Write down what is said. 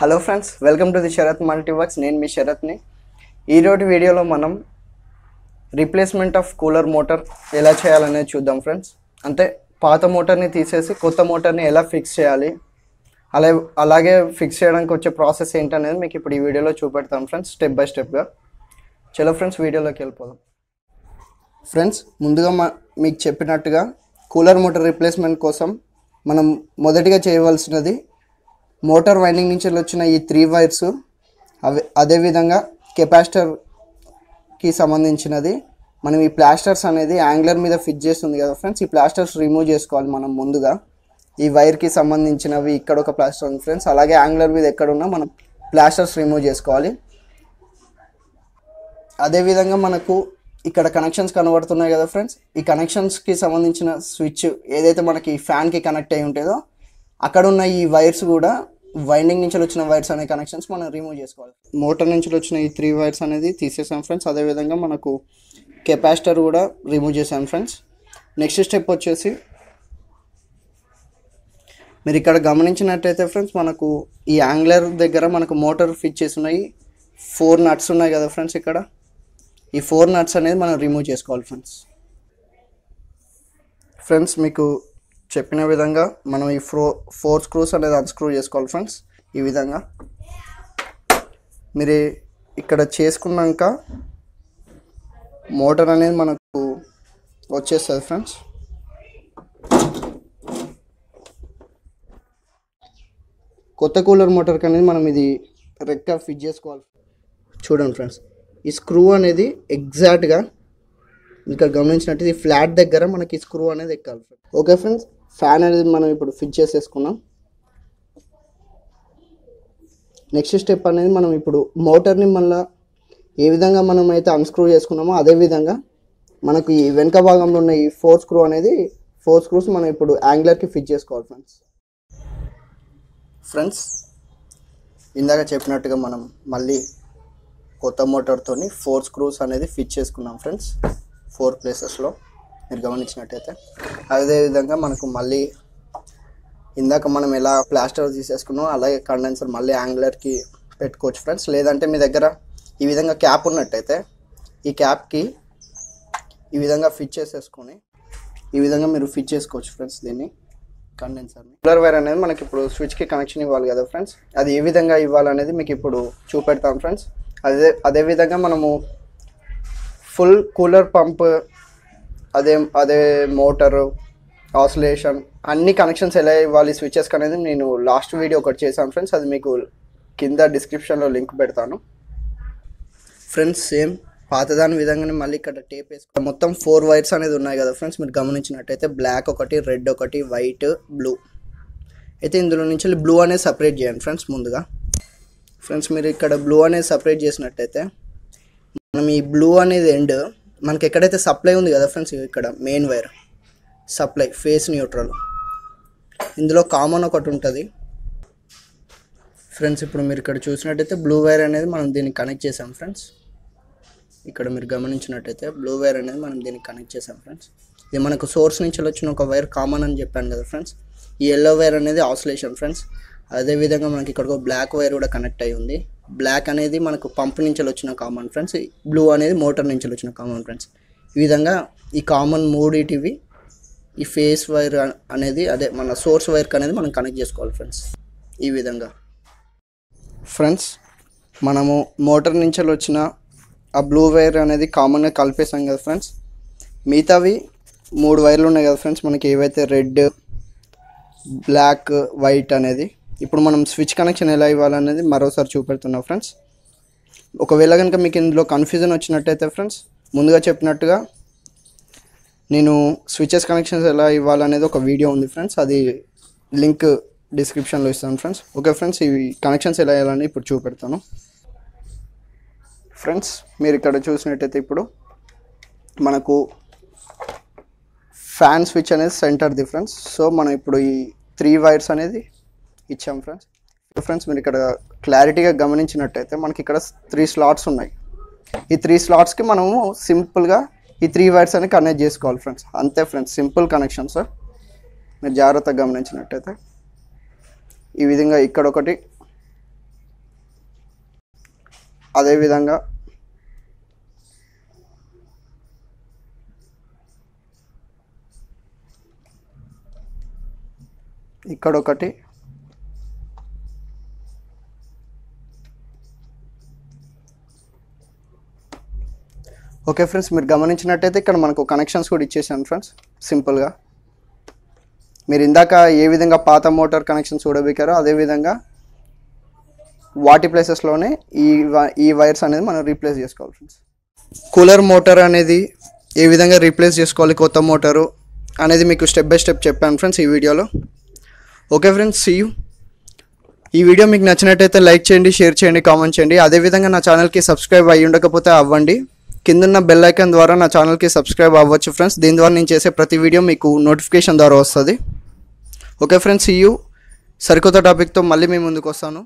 Hello friends welcome to the Sharath multi works నేను మీ శరత్ని. ఈరోజు వీడియోలో మనం రీప్లేస్మెంట్ ఆఫ్ కూలర్ మోటార్ ఎలా చేయాలనేది చూద్దాం ఫ్రెండ్స్ అంటే పాత మోటార్ని తీసేసి కొత్త మోటార్ని ఎలా ఫిక్స్ చేయాలి? అలా అలాగే ఫిక్స్ చేయడానికి వచ్చే ప్రాసెస్ ఏంటనేది మీకు ఇప్పుడు ఈ వీడియోలో చూపెడతాం ఫ్రెండ్స్ స్టెప్ బై స్టెప్గా చలో ఫ్రెండ్స్ వీడియోలోకి వెళ్ళిపోదాం. ఫ్రెండ్స్ ముందుగా మా మీకు చెప్పినట్టుగా కూలర్ మోటార్ రీప్లేస్మెంట్ కోసం మనం మొదటిగా చేయవలసినది మోటార్ వైండింగ్ నుంచి వచ్చిన ఈ త్రీ వైర్స్ అవి అదేవిధంగా కెపాసిటర్కి సంబంధించినది. మనం ఈ ప్లాస్టర్స్ అనేది యాంగ్లర్ మీద ఫిట్ చేస్తుంది కదా ఫ్రెండ్స్ ఈ ప్లాస్టర్స్ రిమూవ్ చేసుకోవాలి మనం ముందుగా. ఈ వైర్కి సంబంధించినవి ఇక్కడ ఒక ప్లాస్టర్ ఉంది ఫ్రెండ్స్ అలాగే యాంగ్లర్ మీద ఎక్కడున్నా మనం ప్లాస్టర్స్ రిమూవ్ చేసుకోవాలి. అదేవిధంగా మనకు ఇక్కడ కనెక్షన్స్ కనబడుతున్నాయి కదా ఫ్రెండ్స్ ఈ కనెక్షన్స్కి సంబంధించిన స్విచ్ ఏదైతే మనకి ఫ్యాన్కి కనెక్ట్ అయి ఉంటుందో అక్కడ ఉన్న ఈ వైర్స్ కూడా వైండింగ్ నుంచి వచ్చిన వైర్స్ అనే కనెక్షన్స్ మనం రిమూవ్ చేసుకోవాలి. మోటార్ నుంచి వచ్చిన ఈ త్రీ వైర్స్ అనేది తీసేసాం ఫ్రెండ్స్ అదేవిధంగా మనకు కెపాసిటర్ కూడా రిమూవ్ చేసాం ఫ్రెండ్స్ నెక్స్ట్ స్టెప్ వచ్చేసి మీరు ఇక్కడ గమనించినట్టయితే ఫ్రెండ్స్ మనకు ఈ యాంగ్లర్ దగ్గర మనకు మోటార్ ఫిట్ చేసి ఉన్నాయి. ఫోర్ నట్స్ ఉన్నాయి కదా ఫ్రెండ్స్ ఇక్కడ. ఈ ఫోర్ నట్స్ అనేది మనం రిమూవ్ చేసుకోవాలి ఫ్రెండ్స్ ఫ్రెండ్స్ మీకు చెప్పిన విధంగా మనం ఈ ఫ్రో ఫోర్ స్క్రూస్ అనేది అన్స్క్రూ చేసుకోవాలి ఫ్రెండ్స్ ఈ విధంగా. మీరు ఇక్కడ చేసుకున్నాక మోటార్ అనేది మనకు వచ్చేస్తుంది ఫ్రెండ్స్ కొత్త కూలర్ మోటార్కి అనేది మనం ఇది రెక్క ఫిట్ చేసుకోవాలి. చూడండి ఫ్రెండ్స్ ఈ స్క్రూ అనేది ఎగ్జాక్ట్గా ఇక్కడ గమనించినట్టు ఇది ఫ్లాట్ దగ్గర మనకి ఈ స్క్రూ అనేది ఎక్కాలి ఓకే ఫ్రెండ్స్ ఫ్యాన్ అనేది మనం ఇప్పుడు ఫిట్ చేసేసుకున్నాం. నెక్స్ట్ స్టెప్ అనేది మనం ఇప్పుడు మోటార్ని మళ్ళీ ఏ విధంగా మనం అయితే అన్స్క్రూ చేసుకున్నామో అదే విధంగా మనకు ఈ వెనుక భాగంలో ఉన్న ఈ ఫోర్ స్క్రూ అనేది ఫోర్ స్క్రూస్ మనం ఇప్పుడు యాంగ్లర్కి ఫిట్ చేసుకోవాలి ఫ్రెండ్స్ ఫ్రెండ్స్ ఇందాక చెప్పినట్టుగా మనం మళ్ళీ కొత్త మోటార్తో ఫోర్ స్క్రూస్ అనేది ఫిట్ చేసుకున్నాం ఫ్రెండ్స్ ఫోర్ ప్లేసెస్లో మీరు గమనించినట్టయితే. అదేవిధంగా మనకు మళ్ళీ ఇందాక మనం ఎలా ప్లాస్టర్ తీసేసుకున్నాం అలాగే కండెన్సర్ మళ్ళీ యాంగులర్కి పెట్టుకోవచ్చు ఫ్రెండ్స్. లేదంటే మీ దగ్గర ఈ విధంగా క్యాప్ ఉన్నట్టయితే ఈ క్యాప్కి ఈ విధంగా ఫిట్ చేసేసుకొని ఈ విధంగా మీరు ఫిట్ చేసుకోవచ్చు ఫ్రెండ్స్ దీన్ని కండెన్సర్ని. కూలర్ వైర్ అనేది మనకి ఇప్పుడు స్విచ్కి కనెక్షన్ ఇవ్వాలి కదా ఫ్రెండ్స్. అది ఏ విధంగా ఇవ్వాలనేది మీకు ఇప్పుడు చూపెడతాం ఫ్రెండ్స్. అదే అదే విధంగా మనము ఫుల్ కూలర్ పంప్ అదే అదే మోటారు ఆసిలేషన్ అన్ని కనెక్షన్స్ ఎలా ఇవ్వాలి స్విచెస్కి అనేది నేను లాస్ట్ వీడియో ఒకటి చేశాను ఫ్రెండ్స్ అది మీకు కింద డిస్క్రిప్షన్లో లింక్ పెడతాను. ఫ్రెండ్స్ సేమ్ పాతదాని విధంగానే మళ్ళీ ఇక్కడ టేప్ వేసుకుంటాం. మొత్తం ఫోర్ వైర్స్ అనేది ఉన్నాయి కదా ఫ్రెండ్స్ మీరు గమనించినట్టయితే బ్లాక్ ఒకటి రెడ్ ఒకటి వైట్ బ్లూ అయితే ఇందులో నుంచి బ్లూ అనేది సపరేట్ చేయండి ఫ్రెండ్స్ ముందుగా. ఫ్రెండ్స్ మీరు ఇక్కడ బ్లూ అనేది సపరేట్ చేసినట్టయితే మనం ఈ బ్లూ అనేది ఎండ్ మనకి ఎక్కడైతే సప్లై ఉంది కదా ఫ్రెండ్స్ ఇక్కడ main wire. Supply phase neutral. ఇందులో కామన్ ఒకటి ఉంటుంది. ఫ్రెండ్స్ ఇప్పుడు మీరు ఇక్కడ చూసినట్టయితే బ్లూ వైర్ అనేది మనం దీన్ని కనెక్ట్ చేసాం ఫ్రెండ్స్. ఇక్కడ మీరు గమనించినట్టయితే బ్లూ వైర్ అనేది మనం దీన్ని కనెక్ట్ చేసాం ఫ్రెండ్స్. ఇది మనకు సోర్స్ నుంచి వచ్చిన ఒక వైర్ కామన్ అని చెప్పాను కదా ఫ్రెండ్స్. ఈ ఎల్లో వైర్ అనేది ఆసిలేషన్ ఫ్రెండ్స్. అదేవిధంగా మనకి ఇక్కడ ఒక బ్లాక్ వైర్ కూడా కనెక్ట్ అయి ఉంది. బ్లాక్ అనేది మనకు పంప్ నుంచి వచ్చిన కామన్ ఫ్రెండ్స్ బ్లూ అనేది మోటార్ నుంచి వచ్చిన కామన్ ఫ్రెండ్స్ ఈ విధంగా ఈ కామన్ మూడిటివి ఈ ఫేస్ వైర్ అనేది అదే మన సోర్స్ వైర్కి అనేది మనం కనెక్ట్ చేసుకోవాలి ఫ్రెండ్స్ ఈ విధంగా. ఫ్రెండ్స్ మనము మోటార్ నుంచి వచ్చిన ఆ బ్లూ వైర్ అనేది కామన్గా కలిపేసాం కదా ఫ్రెండ్స్ మిగతావి మూడు వైర్లు ఉన్నాయి కదా ఫ్రెండ్స్ మనకి ఏవైతే రెడ్ బ్లాక్ వైట్ అనేది ఇప్పుడు మనం స్విచ్ కనెక్షన్ ఎలా ఇవ్వాలనేది మరోసారి చూపెడుతున్నా ఫ్రెండ్స్ ఒకవేళ కనుక మీకు ఇందులో కన్ఫ్యూజన్ వచ్చినట్టయితే ఫ్రెండ్స్ ముందుగా చెప్పినట్టుగా నేను స్విచెస్ కనెక్షన్స్ ఎలా ఇవ్వాలనేది ఒక వీడియో ఉంది ఫ్రెండ్స్ అది లింక్ డిస్క్రిప్షన్లో ఇస్తాను ఫ్రెండ్స్ ఓకే ఫ్రెండ్స్ ఇవి కనెక్షన్స్ ఎలా ఇవ్వాలని ఇప్పుడు చూపెడతాను. ఫ్రెండ్స్ మీరు ఇక్కడ చూసినట్టయితే ఇప్పుడు మనకు ఫ్యాన్ స్విచ్ అనేది సెంటర్ది ఫ్రెండ్స్ సో మనం ఇప్పుడు ఈ త్రీ వైర్స్ అనేది ఇచ్చాం ఫ్రెండ్స్ ఫ్రెండ్స్ మీరు ఇక్కడ క్లారిటీగా గమనించినట్టయితే మనకి ఇక్కడ త్రీ స్లాట్స్ ఉన్నాయి. ఈ త్రీ స్లాట్స్కి మనము సింపుల్గా ఈ త్రీ వైర్స్ అని కనెక్ట్ చేసుకోవాలి ఫ్రెండ్స్ అంతే ఫ్రెండ్స్ సింపుల్ కనెక్షన్ సార్ మీరు జాగ్రత్తగా గమనించినట్టయితే ఈ విధంగా ఇక్కడ ఒకటి అదేవిధంగా ఇక్కడ ఒకటి ఓకే ఫ్రెండ్స్ మీరు గమనించినట్టయితే ఇక్కడ మనకు కనెక్షన్స్ కూడా ఇచ్చేసాను ఫ్రెండ్స్ సింపుల్గా మీరు ఇందాక ఏ విధంగా పాత మోటార్ కనెక్షన్స్ చూడబెక్కారో అదేవిధంగా వాటి ప్లేసెస్లోనే ఈ ఈ వైర్స్ అనేది మనం రీప్లేస్ చేసుకోవాలి ఫ్రెండ్స్ కూలర్ మోటార్ అనేది ఏ విధంగా రీప్లేస్ చేసుకోవాలి కొత్త మోటారు అనేది మీకు స్టెప్ బై స్టెప్ చెప్పాను ఫ్రెండ్స్ ఈ వీడియోలో. ఓకే ఫ్రెండ్స్ సీ యూ ఈ వీడియో మీకు నచ్చినట్టయితే లైక్ చేయండి షేర్ చేయండి కామెంట్ చేయండి. అదేవిధంగా నా ఛానల్కి సబ్స్క్రైబ్ అయ్యి ఉండకపోతే అవ్వండి. కిందన్న బెల్ ఐకాన్ ద్వారా నా ఛానల్కి సబ్స్క్రైబ్ అవ్వచ్చు ఫ్రెండ్స్ దీని ద్వారా నేను చేసే ప్రతి వీడియో మీకు నోటిఫికేషన్ ద్వారా వస్తుంది. ఓకే ఫ్రెండ్స్ ఇయ్యూ సరికొత్త టాపిక్తో మళ్ళీ మీ ముందుకు వస్తాను.